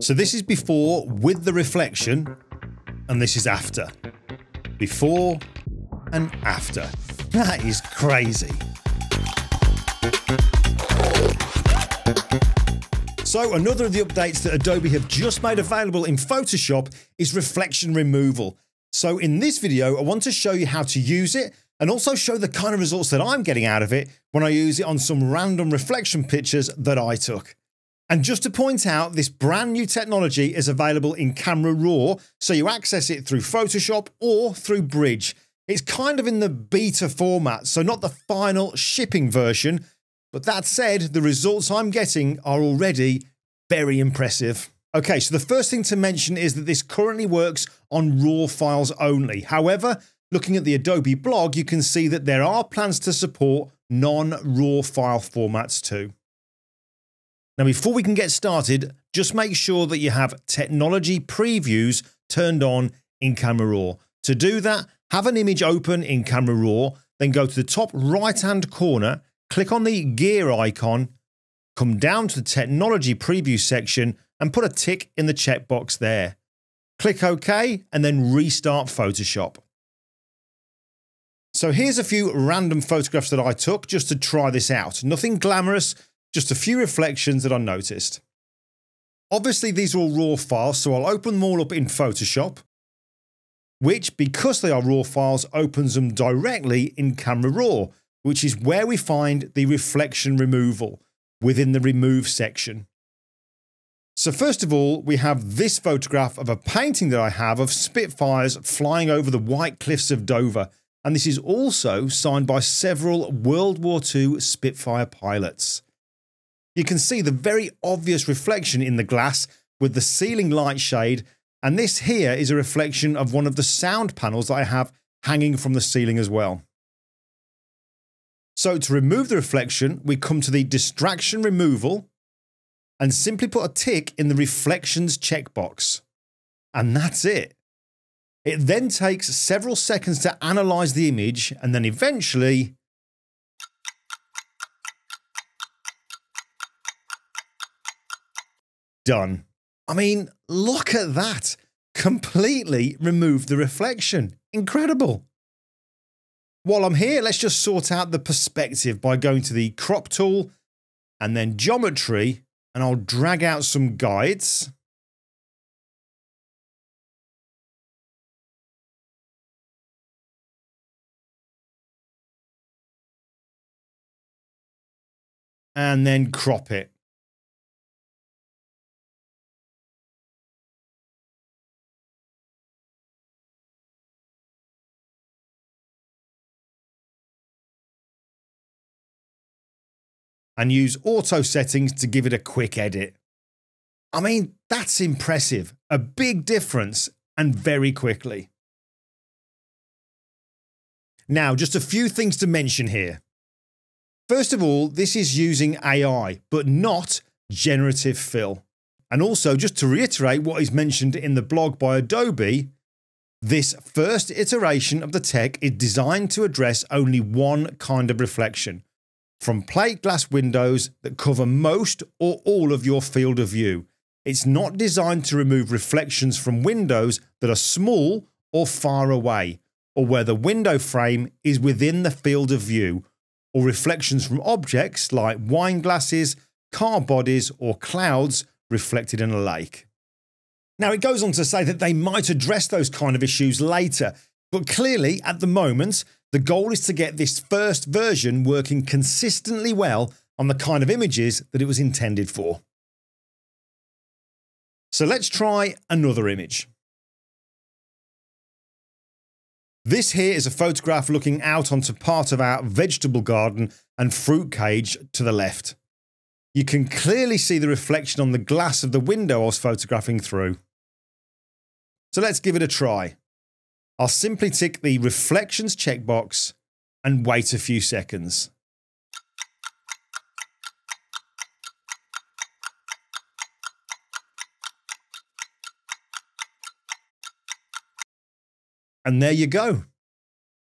So this is before with the reflection, and this is after. Before and after. That is crazy. So another of the updates that Adobe have just made available in Photoshop is reflection removal. So in this video, I want to show you how to use it and also show the kind of results that I'm getting out of it when I use it on some random reflection pictures that I took. And just to point out, this brand new technology is available in Camera Raw, so you access it through Photoshop or through Bridge. It's kind of in the beta format, so not the final shipping version, but that said, the results I'm getting are already very impressive. Okay, so the first thing to mention is that this currently works on RAW files only. However, looking at the Adobe blog, you can see that there are plans to support non-RAW file formats too. Now, before we can get started, just make sure that you have technology previews turned on in Camera Raw. To do that, have an image open in Camera Raw, then go to the top right hand corner, click on the gear icon, come down to the technology preview section and put a tick in the checkbox there. Click OK and then restart Photoshop. So here's a few random photographs that I took just to try this out. Nothing glamorous, just a few reflections that I noticed. Obviously these are all raw files, so I'll open them all up in Photoshop, which, because they are raw files, opens them directly in Camera Raw, which is where we find the reflection removal within the remove section. So first of all, we have this photograph of a painting that I have of Spitfires flying over the white cliffs of Dover. And this is also signed by several World War II Spitfire pilots. You can see the very obvious reflection in the glass with the ceiling light shade, and this here is a reflection of one of the sound panels that I have hanging from the ceiling as well. So to remove the reflection, we come to the distraction removal and simply put a tick in the reflections checkbox. And that's it. It then takes several seconds to analyze the image and then eventually done. I mean, look at that. Completely removed the reflection. Incredible. While I'm here, let's just sort out the perspective by going to the crop tool and then geometry, and I'll drag out some guides. And then crop it. And use auto settings to give it a quick edit. I mean, that's impressive. A big difference and very quickly. Now, just a few things to mention here. First of all, this is using AI, but not generative fill. And also, just to reiterate what is mentioned in the blog by Adobe, this first iteration of the tech is designed to address only one kind of reflection, from plate glass windows that cover most or all of your field of view. It's not designed to remove reflections from windows that are small or far away, or where the window frame is within the field of view, or reflections from objects like wine glasses, car bodies, or clouds reflected in a lake. Now, it goes on to say that they might address those kind of issues later, but clearly, at the moment, the goal is to get this first version working consistently well on the kind of images that it was intended for. So let's try another image. This here is a photograph looking out onto part of our vegetable garden and fruit cage to the left. You can clearly see the reflection on the glass of the window I was photographing through. So let's give it a try. I'll simply tick the reflections checkbox and wait a few seconds. And there you go.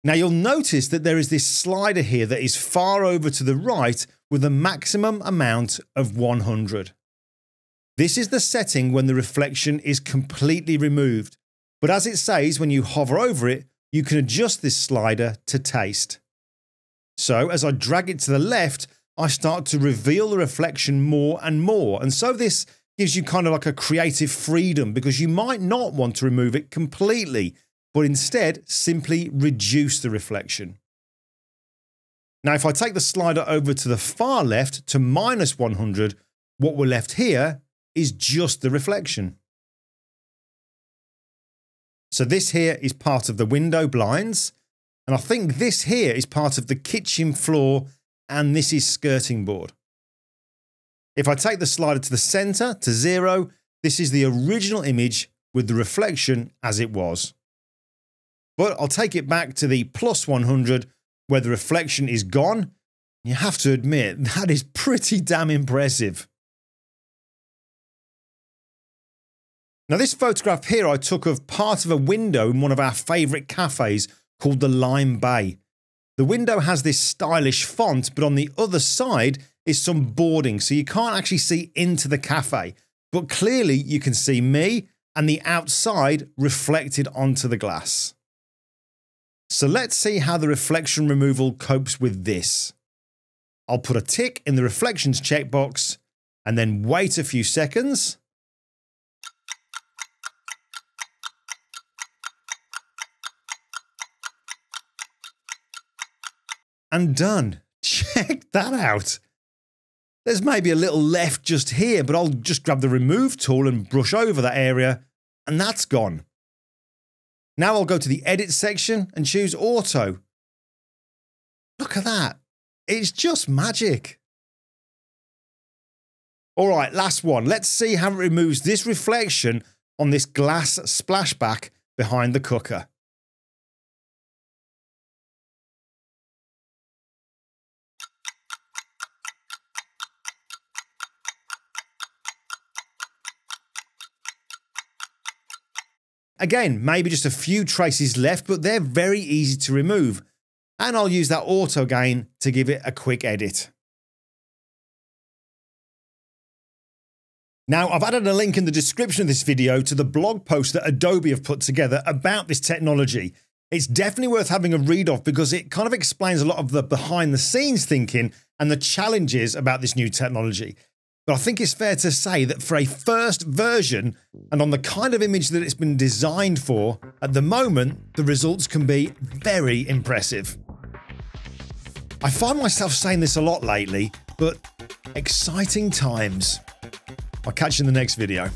Now you'll notice that there is this slider here that is far over to the right with a maximum amount of 100. This is the setting when the reflection is completely removed. But as it says, when you hover over it, you can adjust this slider to taste. So as I drag it to the left, I start to reveal the reflection more and more. And so this gives you kind of like a creative freedom because you might not want to remove it completely, but instead simply reduce the reflection. Now, if I take the slider over to the far left to minus 100, what we're left here is just the reflection. So this here is part of the window blinds. And I think this here is part of the kitchen floor and this is skirting board. If I take the slider to the center to zero, this is the original image with the reflection as it was. But I'll take it back to the plus 100 where the reflection is gone. You have to admit, that is pretty damn impressive. Now, this photograph here I took of part of a window in one of our favourite cafes called the Lime Bay. The window has this stylish font, but on the other side is some boarding, so you can't actually see into the cafe. But clearly, you can see me and the outside reflected onto the glass. So let's see how the reflection removal copes with this. I'll put a tick in the reflections checkbox and then wait a few seconds. And done. Check that out. There's maybe a little left just here, but I'll just grab the remove tool and brush over that area, and that's gone. Now I'll go to the edit section and choose auto. Look at that. It's just magic. All right, last one. Let's see how it removes this reflection on this glass splashback behind the cooker. Again, maybe just a few traces left, but they're very easy to remove. And I'll use that auto gain to give it a quick edit. Now, I've added a link in the description of this video to the blog post that Adobe have put together about this technology. It's definitely worth having a read of because it kind of explains a lot of the behind the scenes thinking and the challenges about this new technology. But I think it's fair to say that for a first version and on the kind of image that it's been designed for, at the moment, the results can be very impressive. I find myself saying this a lot lately, but exciting times. I'll catch you in the next video.